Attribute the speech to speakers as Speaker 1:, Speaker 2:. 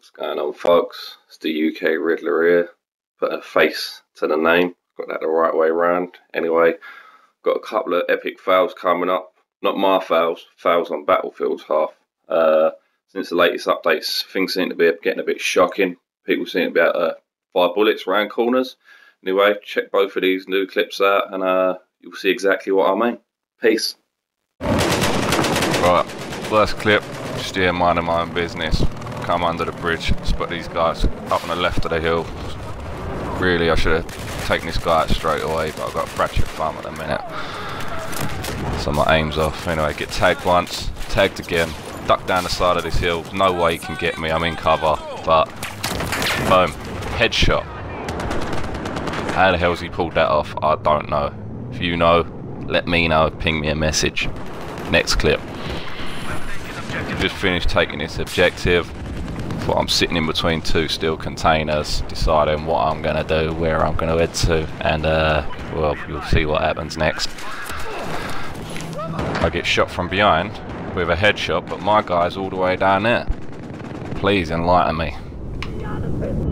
Speaker 1: What's going on, folks? It's the UK Riddler here. Put a face to the name. Got that the right way round. Anyway, got a couple of epic fails coming up. Not my fails, fails on Battlefield's half. Uh, since the latest updates, things seem to be getting a bit shocking. People seem to be able to fire bullets around corners. Anyway, check both of these new clips out and uh, you'll see exactly what I mean. Peace.
Speaker 2: Right, first clip, just here minding my own business. Come under the bridge, spot these guys up on the left of the hill. Really, I should have taken this guy out straight away, but I've got a fractured thumb at the minute. So my aim's off. Anyway, get tagged once, tagged again, duck down the side of this hill. No way he can get me, I'm in cover, but boom, headshot. How the hell's he pulled that off? I don't know. If you know, let me know, ping me a message. Next clip. Just finished taking this objective. I'm sitting in between two steel containers, deciding what I'm gonna do, where I'm gonna head to, and uh, well, you'll see what happens next. I get shot from behind with a headshot, but my guy's all the way down there. Please enlighten me.